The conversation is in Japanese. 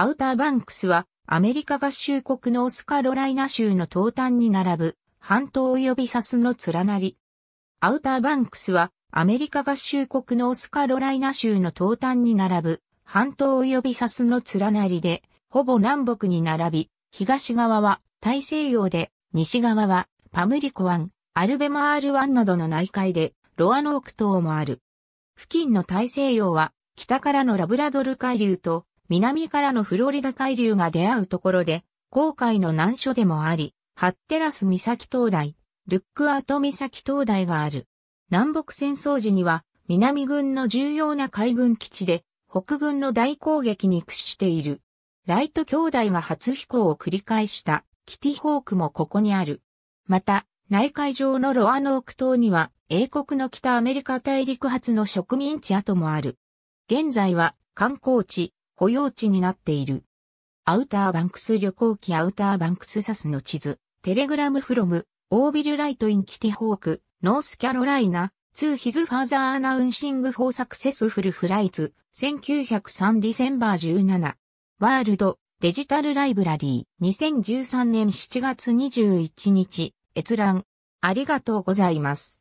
アウターバンクスはアメリカ合衆国ノースカロライナ州の東端に並ぶ半島及びサスの連なり。アウターバンクスはアメリカ合衆国ノースカロライナ州の東端に並ぶ半島及びサスの連なりで、ほぼ南北に並び、東側は大西洋で、西側はパムリコ湾、アルベマール湾などの内海で、ロアノーク島もある。付近の大西洋は、北からのラブラドル海流と、南からのフロリダ海流が出会うところで、航海の難所でもあり、ハッテラス岬灯台、ルックアート岬灯台がある。南北戦争時には、南軍の重要な海軍基地で、北軍の大攻撃に屈している。ライト兄弟が初飛行を繰り返したキティホークもここにある。また、内海上のロアノーク島には英国の北アメリカ大陸発の植民地跡もある。現在は観光地、保養地になっている。アウターバンクス旅行記アウターバンクスサスの地図、 Telegram from, Orville Wright in Kitty Hawk, North Carolina, to his father announcing four successful flights, 1903 December 17。World, Digital Library、2013年7月21日、閲覧。ありがとうございます。